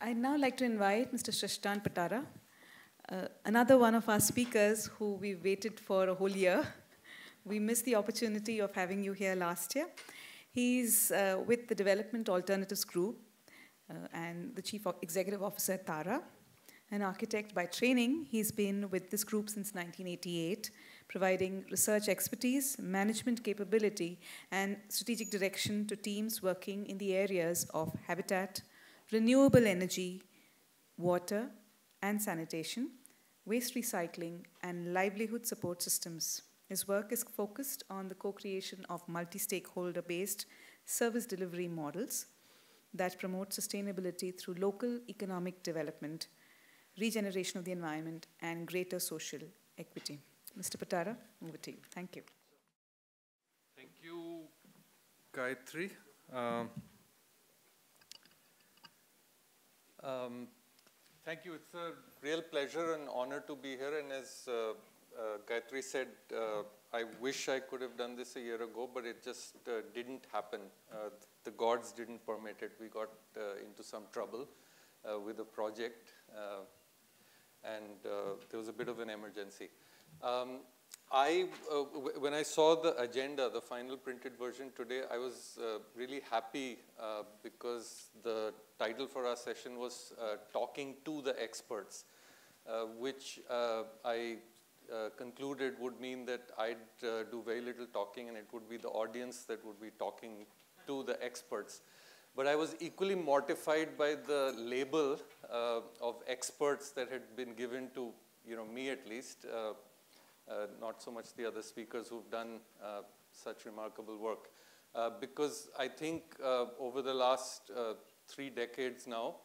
I'd now like to invite Mr. Shrashtant Patara, uh, another one of our speakers who we waited for a whole year. We missed the opportunity of having you here last year. He's uh, with the Development Alternatives Group uh, and the Chief Executive Officer at Tara. An architect by training, he's been with this group since 1988, providing research expertise, management capability, and strategic direction to teams working in the areas of habitat, renewable energy, water and sanitation, waste recycling, and livelihood support systems. His work is focused on the co creation of multi stakeholder based service delivery models that promote sustainability through local economic development, regeneration of the environment, and greater social equity. Mr. Patara, over to you. Thank you. Thank you, Gayatri. Um, um, thank you. It's a real pleasure and honor to be here. And as uh, uh, Gayatri said, uh, I wish I could have done this a year ago, but it just uh, didn't happen. Uh, the gods didn't permit it. We got uh, into some trouble with the project, and there was a bit of an emergency. Um, I, uh, when I saw the agenda, the final printed version today, I was uh, really happy uh, because the title for our session was uh, Talking to the Experts, uh, which uh, I concluded would mean that I'd do very little talking and it would be the audience that would be talking to the experts. But I was equally mortified by the label of experts that had been given to, you know, me at least, not so much the other speakers who've done uh, such remarkable work. Uh, because I think over the last three decades now,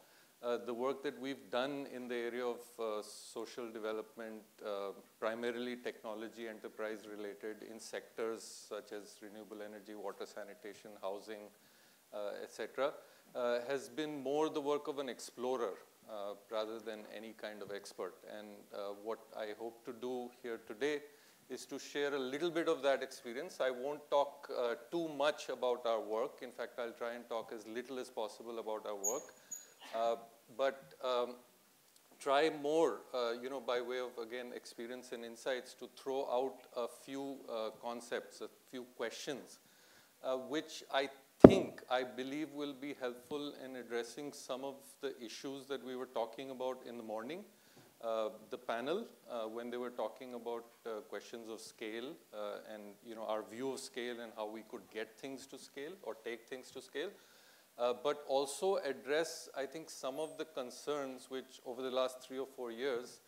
uh, the work that we've done in the area of uh, social development, uh, primarily technology enterprise related in sectors such as renewable energy, water sanitation, housing, etc., has been more the work of an explorer uh, rather than any kind of expert. And uh, what I hope to do here today is to share a little bit of that experience. I won't talk uh, too much about our work. In fact, I'll try and talk as little as possible about our work. Uh, but um, try more, uh, you know, by way of, again, experience and insights to throw out a few uh, concepts, a few questions, which I think, I believe will be helpful in addressing some of the issues that we were talking about in the morning. Uh, the panel, uh, when they were talking about uh, questions of scale uh, and you know our view of scale and how we could get things to scale or take things to scale, uh, but also address, I think, some of the concerns which over the last three or four years,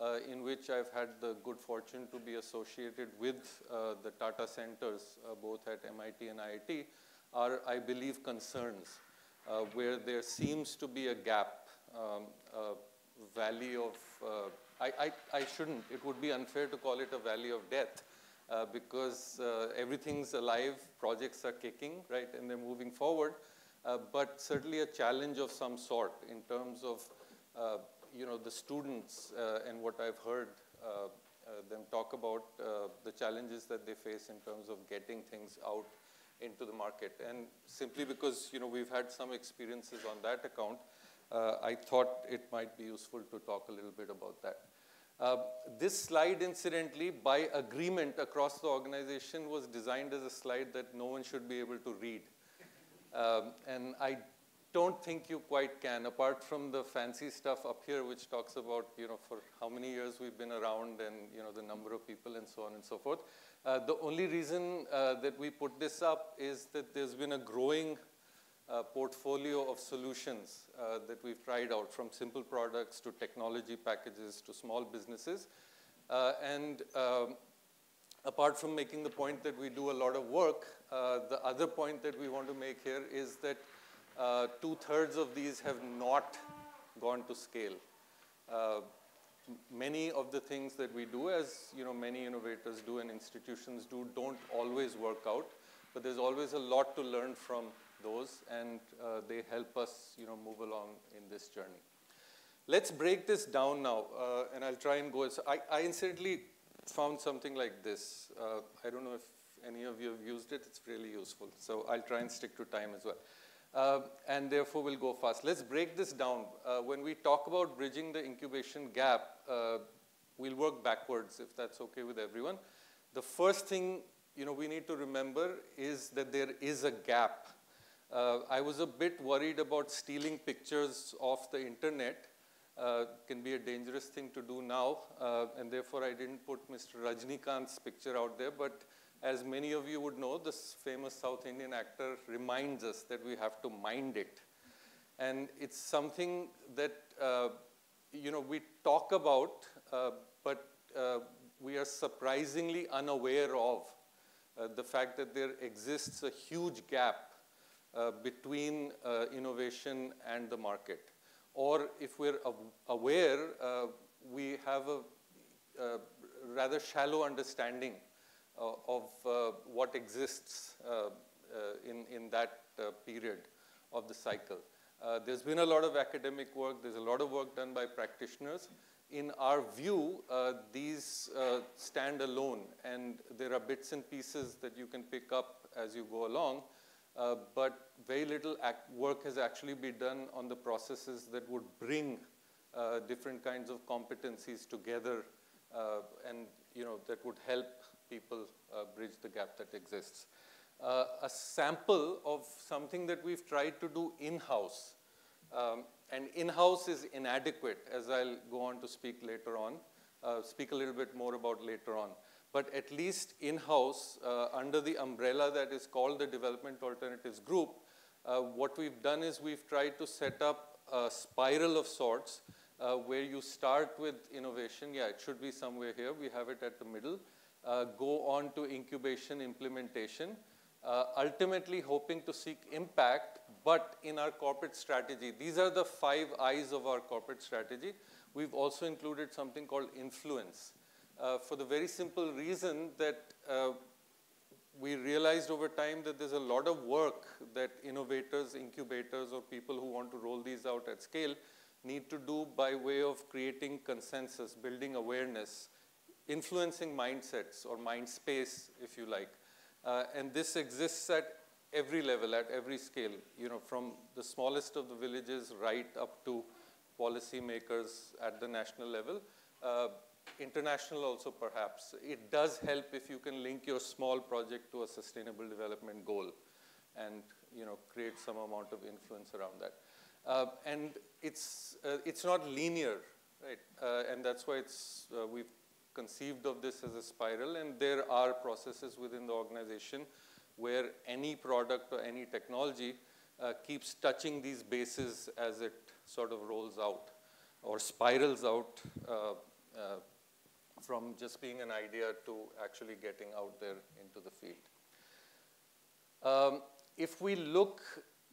uh, in which I've had the good fortune to be associated with the Tata centers, both at MIT and IIT, are, I believe, concerns uh, where there seems to be a gap, um, a valley of, uh, I, I, I, shouldn't, it would be unfair to call it a valley of death uh, because uh, everything's alive, projects are kicking, right, and they're moving forward, uh, but certainly a challenge of some sort in terms of, uh, you know, the students and what I've heard them talk about the challenges that they face in terms of getting things out into the market. And simply because you know we've had some experiences on that account, uh, I thought it might be useful to talk a little bit about that. Uh, this slide, incidentally, by agreement across the organization, was designed as a slide that no one should be able to read. Um, and I don't think you quite can, apart from the fancy stuff up here, which talks about, you know, for how many years we've been around and, you know, the number of people and so on and so forth. Uh, the only reason uh, that we put this up is that there's been a growing uh, portfolio of solutions uh, that we've tried out from simple products to technology packages to small businesses. Uh, and um, apart from making the point that we do a lot of work, uh, the other point that we want to make here is that two-thirds of these have not gone to scale many of the things that we do, as you know, many innovators do and institutions do, don't always work out. But there's always a lot to learn from those, and uh, they help us, you know, move along in this journey. Let's break this down now, uh, and I'll try and go. So I, I incidentally found something like this. Uh, I don't know if any of you have used it. It's really useful. So I'll try and stick to time as well. Uh, and therefore will go fast. Let's break this down. Uh, when we talk about bridging the incubation gap, uh, we'll work backwards if that's okay with everyone. The first thing you know, we need to remember is that there is a gap. Uh, I was a bit worried about stealing pictures off the internet. Uh, can be a dangerous thing to do now, and therefore I didn't put Mr. Rajinikanth's picture out there, but as many of you would know, this famous South Indian actor reminds us that we have to mind it. And it's something that, uh, you know, we talk about, uh, but uh, we are surprisingly unaware of uh, the fact that there exists a huge gap uh, between uh, innovation and the market. Or if we're aware, we have a, rather shallow understanding of uh, what exists uh, in, in that period of the cycle. there's been a lot of academic work, there's a lot of work done by practitioners. In our view, these stand alone, and there are bits and pieces that you can pick up as you go along. Uh, but very little work has actually been done on the processes that would bring uh, different kinds of competencies together uh, and you know that would help people uh, bridge the gap that exists. Uh, a sample of something that we've tried to do in-house. Um, and in-house is inadequate, as I'll go on to speak later on, uh, speak a little bit more about later on. But at least in-house, uh, under the umbrella that is called the Development Alternatives Group, uh, what we've done is we've tried to set up a spiral of sorts uh, where you start with innovation. Yeah, it should be somewhere here. We have it at the middle uh, go on to incubation implementation, uh, ultimately hoping to seek impact, but in our corporate strategy. These are the five eyes of our corporate strategy. We've also included something called influence uh, for the very simple reason that uh, we realized over time that there's a lot of work that innovators, incubators, or people who want to roll these out at scale need to do by way of creating consensus, building awareness, influencing mindsets or mind space, if you like. Uh, and this exists at every level, at every scale, you know, from the smallest of the villages right up to policymakers at the national level. Uh, international also perhaps. It does help if you can link your small project to a sustainable development goal and you know, create some amount of influence around that. Uh, and it's, uh, it's not linear, right? Uh, and that's why it's, uh, we've conceived of this as a spiral, and there are processes within the organization where any product or any technology uh, keeps touching these bases as it sort of rolls out or spirals out uh, uh, from just being an idea to actually getting out there into the field. Um, if we look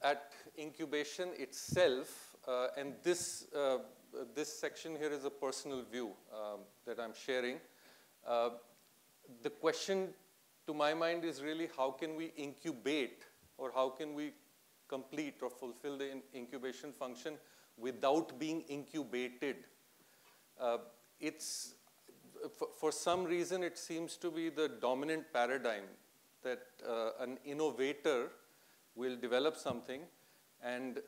at incubation itself, and this uh, uh, this section here is a personal view um, that I'm sharing. Uh, the question to my mind is really how can we incubate or how can we complete or fulfill the in incubation function without being incubated? Uh, it's, for some reason, it seems to be the dominant paradigm that uh, an innovator will develop something and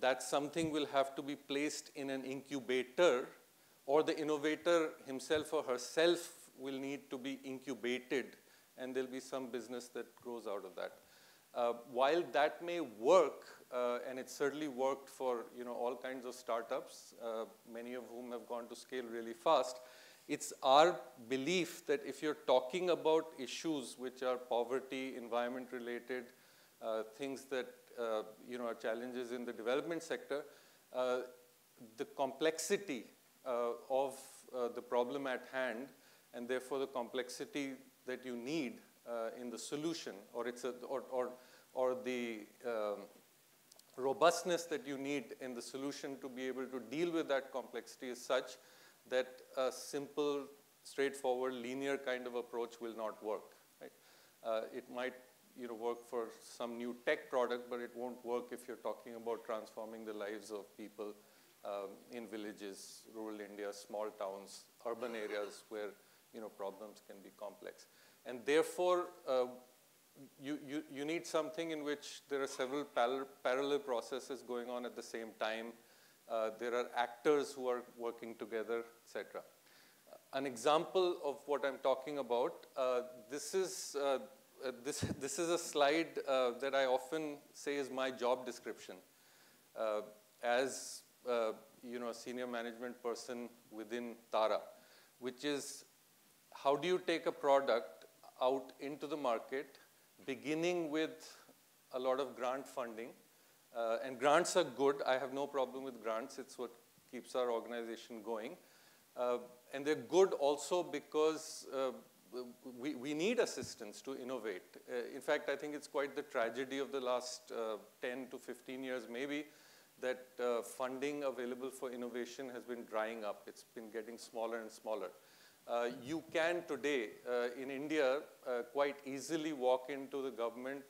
that something will have to be placed in an incubator or the innovator himself or herself will need to be incubated and there'll be some business that grows out of that. Uh, while that may work, uh, and it certainly worked for you know, all kinds of startups, uh, many of whom have gone to scale really fast, it's our belief that if you're talking about issues which are poverty, environment related, uh, things that uh, you know, our challenges in the development sector, uh, the complexity uh, of the problem at hand, and therefore the complexity that you need in the solution, or it's a, or, or, or the um, robustness that you need in the solution to be able to deal with that complexity is such that a simple, straightforward, linear kind of approach will not work. Right? Uh, it might you know, work for some new tech product, but it won't work if you're talking about transforming the lives of people um, in villages, rural India, small towns, urban areas where you know, problems can be complex. And therefore, uh, you, you, you need something in which there are several par parallel processes going on at the same time. Uh, there are actors who are working together, etc. An example of what I'm talking about, uh, this is uh, this, this is a slide uh, that I often say is my job description. Uh, as you know, a senior management person within Tara, which is how do you take a product out into the market, beginning with a lot of grant funding. Uh, and grants are good. I have no problem with grants. It's what keeps our organization going. Uh, and they're good also because uh, we, we need assistance to innovate. Uh, in fact, I think it's quite the tragedy of the last uh, 10 to 15 years, maybe, that uh, funding available for innovation has been drying up. It's been getting smaller and smaller. Uh, you can today, uh, in India, uh, quite easily walk into the government,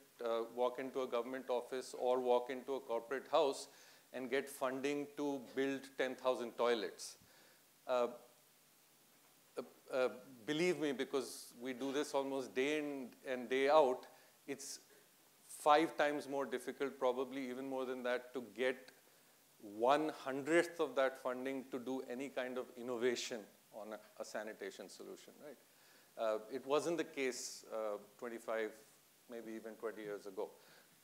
walk into a government office or walk into a corporate house and get funding to build 10,000 toilets. Uh, believe me, because we do this almost day in and day out, it's five times more difficult, probably even more than that, to get one hundredth of that funding to do any kind of innovation on a, a sanitation solution, right? Uh, it wasn't the case uh, 25, maybe even 20 years ago.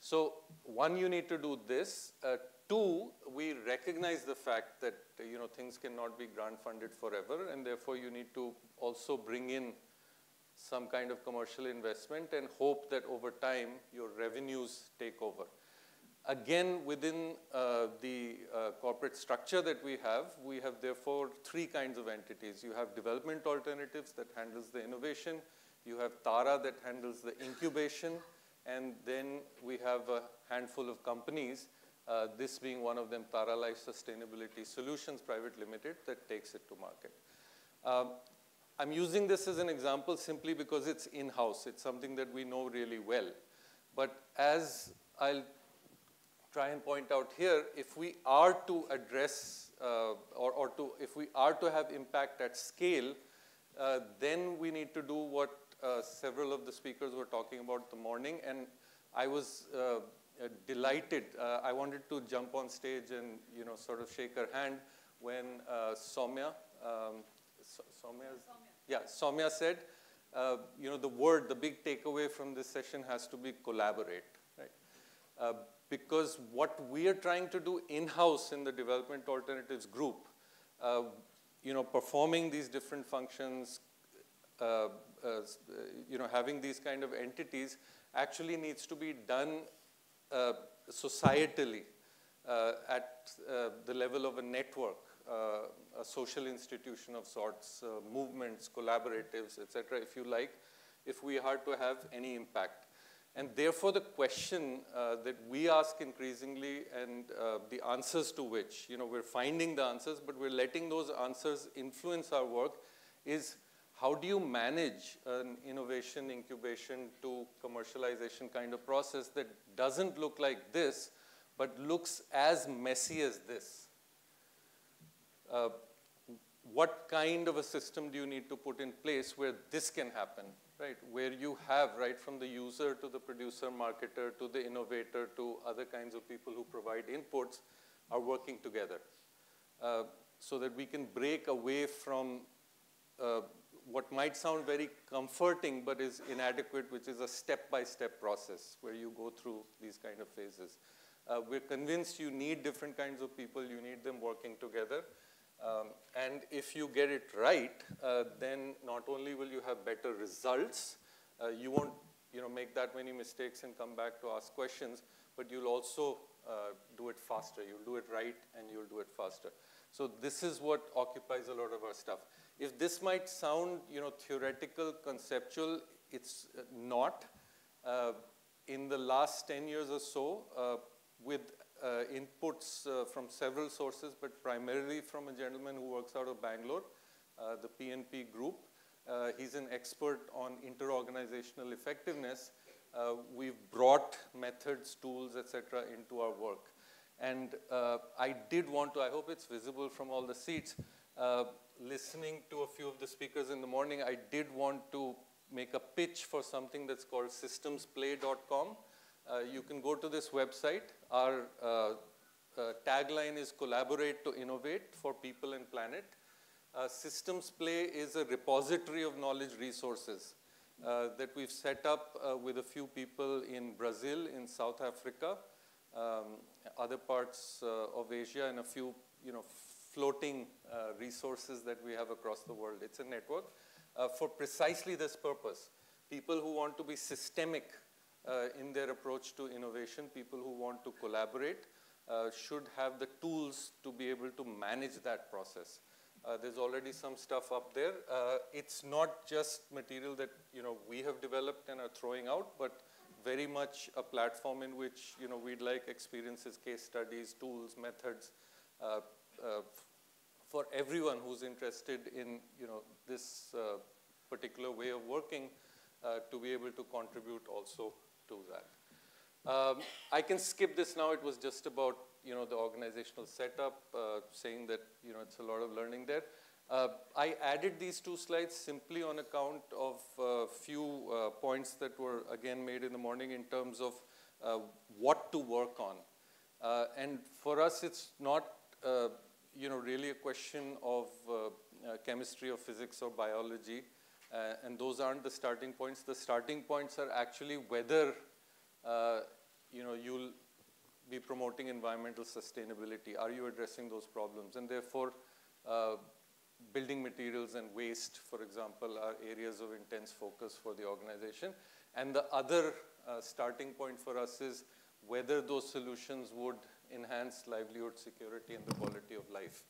So one, you need to do this. Uh, two, we recognize the fact that you know things cannot be grant funded forever, and therefore you need to also bring in some kind of commercial investment and hope that over time your revenues take over. Again, within uh, the uh, corporate structure that we have, we have therefore three kinds of entities. You have development alternatives that handles the innovation. You have TARA that handles the incubation. And then we have a handful of companies, uh, this being one of them, Tara Life Sustainability Solutions Private Limited, that takes it to market. Um, I'm using this as an example simply because it's in-house. It's something that we know really well. But as I'll try and point out here, if we are to address uh, or, or to, if we are to have impact at scale, uh, then we need to do what uh, several of the speakers were talking about the morning, and I was uh, delighted. Uh, I wanted to jump on stage and you know sort of shake her hand when Soumya, um, Soumya, yeah, Soumya said, you know, the word, the big takeaway from this session has to be collaborate, right? because what we are trying to do in-house in the development alternatives group, uh, you know, performing these different functions, uh, uh, you know, having these kind of entities actually needs to be done uh, societally uh, at uh, the level of a network, a social institution of sorts, movements, collaboratives, etc., if you like, if we are to have any impact. And therefore, the question uh, that we ask increasingly and uh, the answers to which, you know, we're finding the answers, but we're letting those answers influence our work is how do you manage an innovation, incubation to commercialization kind of process that doesn't look like this, but looks as messy as this? Uh, what kind of a system do you need to put in place where this can happen, right? Where you have, right, from the user to the producer, marketer, to the innovator, to other kinds of people who provide inputs are working together. Uh, so that we can break away from uh, what might sound very comforting but is inadequate, which is a step-by-step -step process where you go through these kind of phases. Uh, we're convinced you need different kinds of people, you need them working together. Um, and if you get it right, uh, then not only will you have better results, uh, you won't you know, make that many mistakes and come back to ask questions, but you'll also uh, do it faster. You'll do it right and you'll do it faster. So this is what occupies a lot of our stuff. If this might sound, you know, theoretical, conceptual, it's uh, not. Uh, in the last 10 years or so, uh, with uh, inputs uh, from several sources, but primarily from a gentleman who works out of Bangalore, uh, the PNP group. he's an expert on interorganizational effectiveness. we've brought methods, tools, etc., into our work. And I did want to, I hope it's visible from all the seats, listening to a few of the speakers in the morning, I did want to make a pitch for something that's called systemsplay.com, uh, you can go to this website. Our uh, uh, tagline is collaborate to innovate for people and planet. Uh, Systems Play is a repository of knowledge resources uh, that we've set up uh, with a few people in Brazil, in South Africa, um, other parts of Asia, and a few you know, floating resources that we have across the world. It's a network for precisely this purpose. People who want to be systemic uh, in their approach to innovation. People who want to collaborate uh, should have the tools to be able to manage that process. Uh, there's already some stuff up there. Uh, it's not just material that you know we have developed and are throwing out, but very much a platform in which you know we'd like experiences, case studies, tools, methods uh, uh, for everyone who's interested in you know this particular way of working to be able to contribute also to that. Um, I can skip this now. It was just about you know the organizational setup, uh, saying that you know it's a lot of learning there. Uh, I added these two slides simply on account of a few uh, points that were again made in the morning in terms of uh, what to work on. Uh, and for us, it's not uh, you know really a question of chemistry or physics or biology. and those aren't the starting points. The starting points are actually whether uh, you know, you'll be promoting environmental sustainability. Are you addressing those problems? And therefore, uh, building materials and waste, for example, are areas of intense focus for the organization. And the other uh, starting point for us is whether those solutions would enhance livelihood security and the quality of life.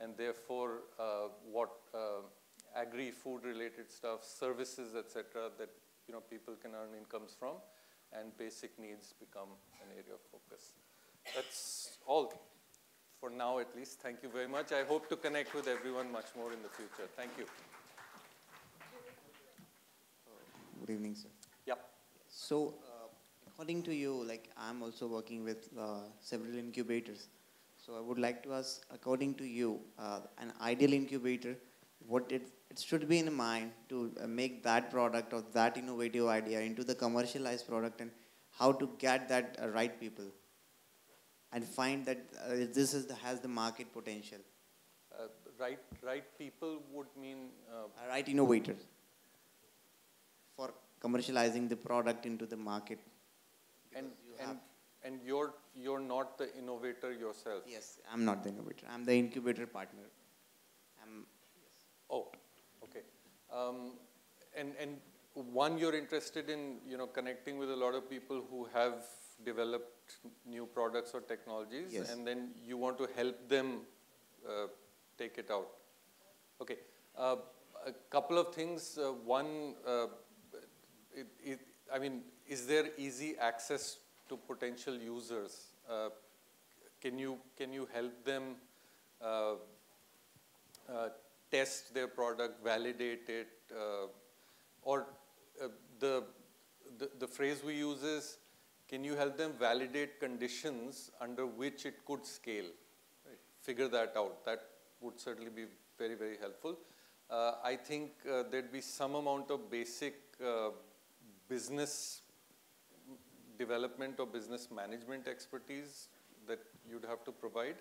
And therefore, uh, what uh, agri-food related stuff, services, etc., that you know, people can earn incomes from and basic needs become an area of focus. That's all for now at least. Thank you very much. I hope to connect with everyone much more in the future. Thank you. Good evening, sir. Yeah. So, uh, according to you, like I'm also working with uh, several incubators. So I would like to ask, according to you, uh, an ideal incubator, what it it should be in mind to uh, make that product or that innovative idea into the commercialized product and how to get that uh, right people and find that uh, this is the, has the market potential. Uh, right, right people would mean uh, right innovators for commercializing the product into the market. And and and you're you're not the innovator yourself. Yes, I'm not the innovator. I'm the incubator partner. I'm. Yes. Oh. Okay. Um, and, and one, you're interested in you know, connecting with a lot of people who have developed new products or technologies, yes. and then you want to help them uh, take it out. Okay. Uh, a couple of things. Uh, one, uh, it, it, I mean, is there easy access to potential users? Uh, can you can you help them uh, test their product, validate it, uh, or uh, the, the, the phrase we use is, can you help them validate conditions under which it could scale? Right? Figure that out. That would certainly be very, very helpful. Uh, I think uh, there'd be some amount of basic uh, business development or business management expertise that you'd have to provide.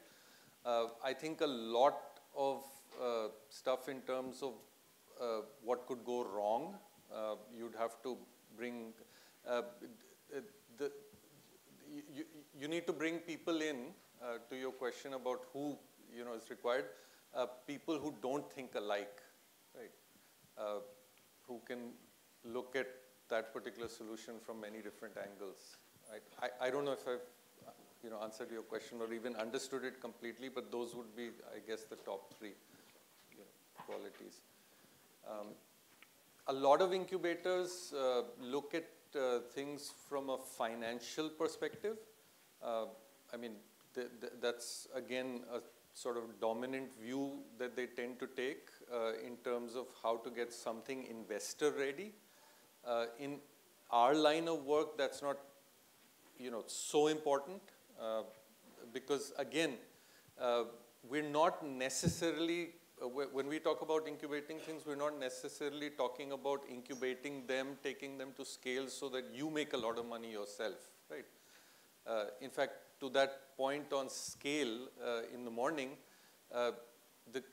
Uh, I think a lot of uh, stuff in terms of uh, what could go wrong. Uh, you'd have to bring the, you, you need to bring people in to your question about who you know is required. people who don't think alike, right? who can look at that particular solution from many different angles. Right? I, I don't know if I've you know, answered your question or even understood it completely, but those would be, I guess, the top three qualities. Um, a lot of incubators uh, look at uh, things from a financial perspective. Uh, I mean, th th that's again a sort of dominant view that they tend to take uh, in terms of how to get something investor ready. Uh, in our line of work, that's not, you know, so important uh, because again, we're not necessarily uh, when we talk about incubating things, we're not necessarily talking about incubating them, taking them to scale so that you make a lot of money yourself, right? Uh, in fact, to that point on scale uh, in the morning, uh, the,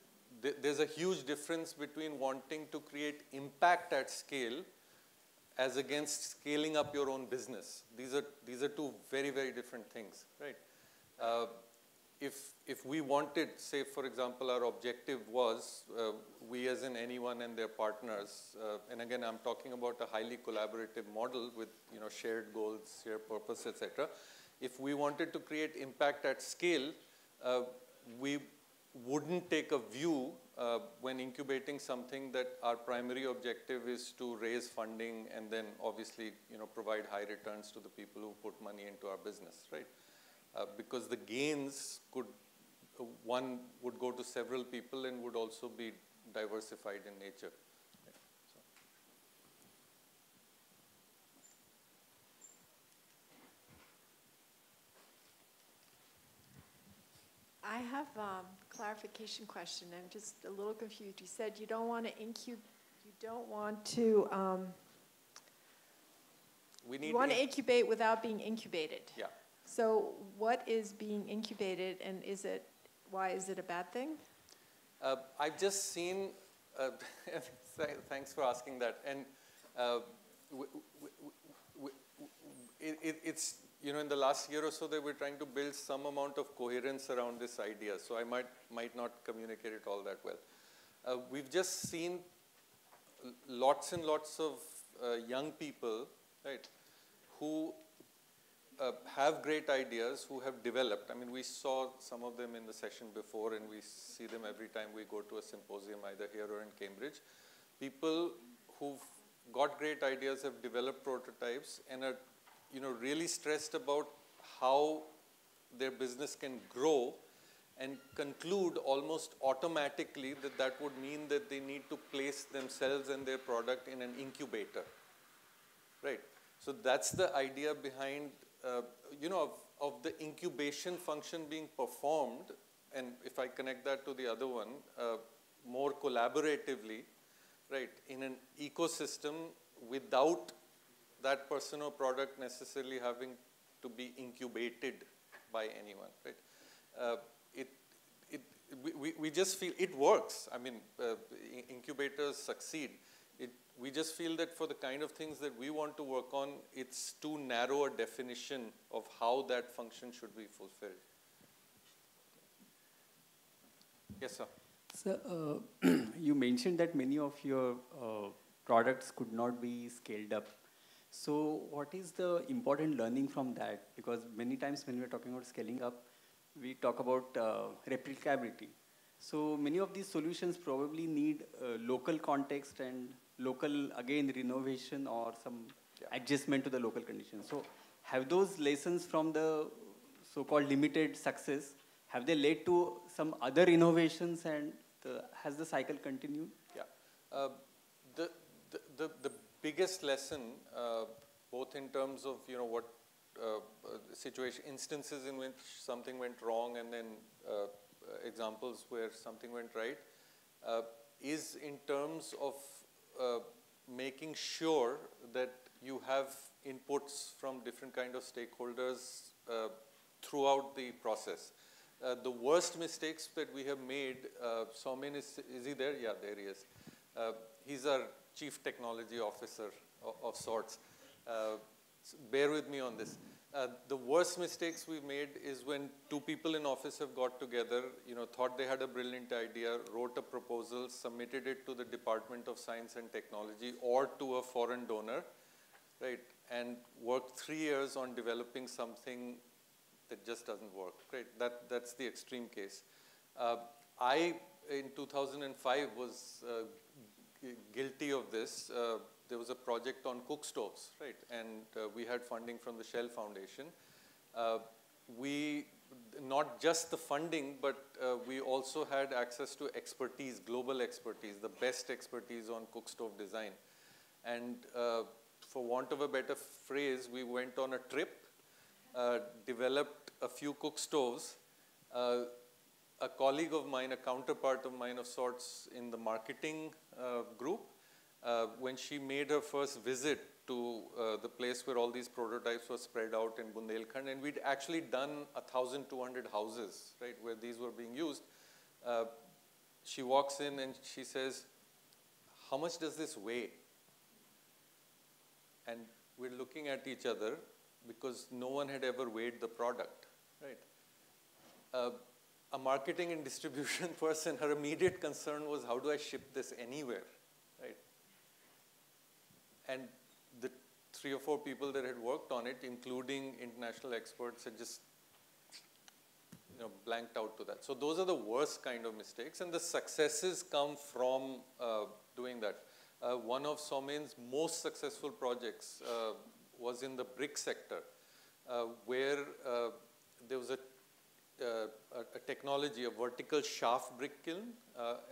the, there's a huge difference between wanting to create impact at scale as against scaling up your own business. These are, these are two very, very different things, right? Uh, if, if we wanted, say, for example, our objective was, uh, we as in anyone and their partners, uh, and again, I'm talking about a highly collaborative model with, you know, shared goals, shared purpose, etc. If we wanted to create impact at scale, uh, we wouldn't take a view uh, when incubating something that our primary objective is to raise funding and then obviously, you know, provide high returns to the people who put money into our business, right? Uh, because the gains could, uh, one would go to several people and would also be diversified in nature. I have a um, clarification question. I'm just a little confused. You said you don't want to incubate, you don't want to, um, we need you want to incubate without being incubated. Yeah. So what is being incubated and is it, why is it a bad thing? Uh, I've just seen, uh, thanks for asking that. And uh, it, it, it's you know, in the last year or so, they were trying to build some amount of coherence around this idea. So I might, might not communicate it all that well. Uh, we've just seen lots and lots of uh, young people, right, who uh, have great ideas, who have developed. I mean, we saw some of them in the session before, and we see them every time we go to a symposium, either here or in Cambridge. People who've got great ideas, have developed prototypes, and are you know, really stressed about how their business can grow and conclude almost automatically that that would mean that they need to place themselves and their product in an incubator. Right. So that's the idea behind, uh, you know, of, of, the incubation function being performed. And if I connect that to the other one, uh, more collaboratively, right, in an ecosystem without that person or product necessarily having to be incubated by anyone, right? Uh, it, it, we, we just feel it works. I mean, uh, incubators succeed. It, we just feel that for the kind of things that we want to work on, it's too narrow a definition of how that function should be fulfilled. Yes, sir. So, uh, you mentioned that many of your uh, products could not be scaled up so what is the important learning from that? Because many times when we're talking about scaling up, we talk about uh, replicability. So many of these solutions probably need uh, local context and local, again, renovation or some yeah. adjustment to the local conditions. So have those lessons from the so-called limited success, have they led to some other innovations and the, has the cycle continued? Yeah. Uh, the, the, the, the biggest lesson, uh, both in terms of you know what uh, situation instances in which something went wrong, and then uh, examples where something went right, uh, is in terms of uh, making sure that you have inputs from different kind of stakeholders uh, throughout the process. the worst mistakes that we have made, uh, Saumen is, is he there? Yeah, there he is. He's our chief technology officer of, of sorts. Uh, so bear with me on this. Uh, the worst mistakes we've made is when two people in office have got together, you know, thought they had a brilliant idea, wrote a proposal, submitted it to the Department of Science and Technology or to a foreign donor, right, and worked three years on developing something that just doesn't work, right? That, that's the extreme case. Uh, I, in 2005, was uh, guilty of this. Uh, there was a project on cook stoves, right? And uh, we had funding from the Shell Foundation. Uh, we, not just the funding, but uh, we also had access to expertise, global expertise, the best expertise on cook stove design. And uh, for want of a better phrase, we went on a trip, developed a few cook stoves, a colleague of mine, a counterpart of mine of sorts in the marketing uh, group, uh, when she made her first visit to uh, the place where all these prototypes were spread out in Bundelkhand, and we'd actually done 1,200 houses, right, where these were being used. Uh, she walks in and she says, how much does this weigh? And we're looking at each other because no one had ever weighed the product, right? A marketing and distribution person, her immediate concern was how do I ship this anywhere, right? And the three or four people that had worked on it, including international experts, had just you know, blanked out to that. So those are the worst kind of mistakes, and the successes come from uh, doing that. Uh, one of Saumen's most successful projects uh, was in the brick sector, uh, where uh, there was a, a, a, technology, a vertical shaft brick kiln,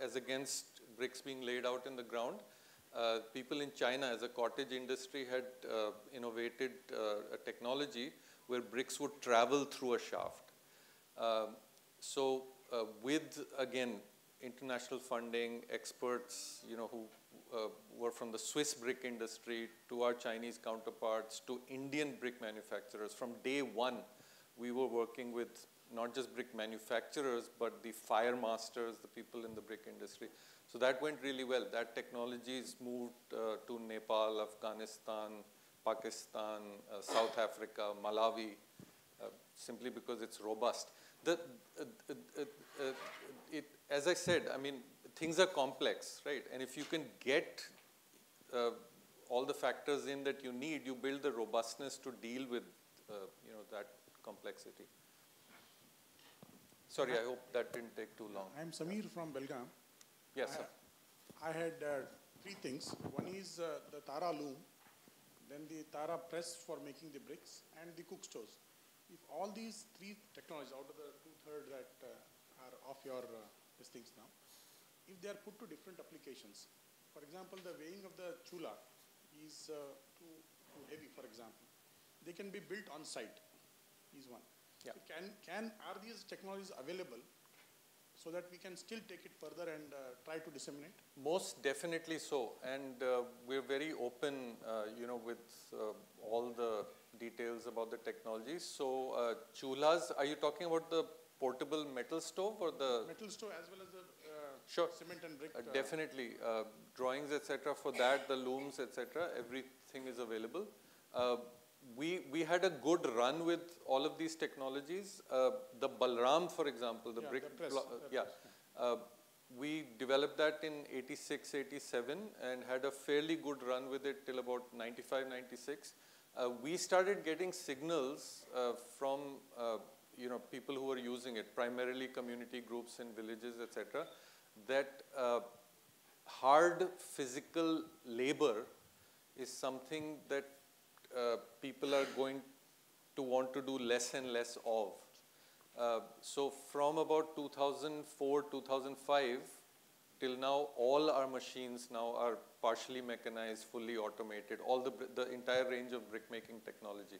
as against bricks being laid out in the ground. people in China, as a cottage industry, had innovated a technology where bricks would travel through a shaft. Um, so uh, with, again, international funding, experts, you know, who uh, were from the Swiss brick industry to our Chinese counterparts to Indian brick manufacturers. From day one, we were working with not just brick manufacturers, but the fire masters, the people in the brick industry. So that went really well. That technology is moved uh, to Nepal, Afghanistan, Pakistan, uh, South Africa, Malawi, uh, simply because it's robust. The, uh, uh, uh, it, as I said, I mean, things are complex, right? And if you can get all the factors in that you need, you build the robustness to deal with, you know, that complexity. Sorry, I hope that didn't take too long. I'm Samir from Belgaum. Yes, sir. I, I had uh, three things. One is uh, the Tara loom, then the Tara press for making the bricks, and the cook stoves. If all these three technologies out of the two-thirds that uh, are of your uh, these things now, if they are put to different applications, for example, the weighing of the chula is uh, too, too heavy, for example. They can be built on site, is one. Yeah. So can, can, are these technologies available so that we can still take it further and uh, try to disseminate? Most definitely so. And uh, we're very open, uh, you know, with uh, all the details about the technologies. So uh, chulas, are you talking about the portable metal stove or the? Metal stove as well as the Sure. Cement and brick. Uh, definitely. Uh, drawings, etc. For that, the looms, etc. Everything is available. Uh, we, we had a good run with all of these technologies. Uh, the Balram, for example, the yeah, brick, the press, yeah. Uh, we developed that in 86, 87 and had a fairly good run with it till about 95, 96. Uh, we started getting signals from you know, people who were using it, primarily community groups in villages, etc that uh, hard physical labor is something that uh, people are going to want to do less and less of. Uh, so from about 2004, 2005 till now, all our machines now are partially mechanized, fully automated, all the, the entire range of brick-making technology.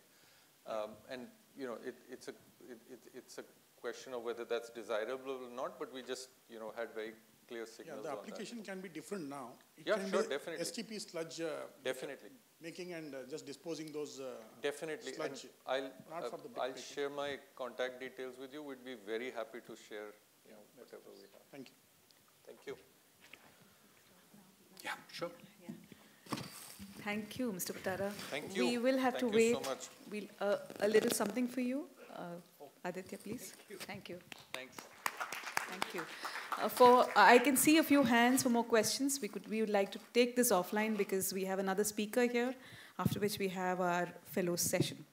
Um, and, you know, it, it's, a, it, it, it's a question of whether that's desirable or not, but we just, you know, had very clear signals Yeah, the application can be different now. It yeah, sure, definitely. STP sludge. Uh, definitely. Making and uh, just disposing those. Uh, definitely. Sludge. And I'll, uh, I'll share my contact details with you. We'd be very happy to share you know, whatever we have. Thank you. Thank you. Yeah, sure. Thank you, Mr. Patara. Thank you. We will have Thank to wait so much. We'll, uh, a little something for you. Uh, Aditya, please. Thank you. Thank you. Thanks. Thank you. Uh, for I can see a few hands for more questions. We could we would like to take this offline because we have another speaker here, after which we have our fellow session.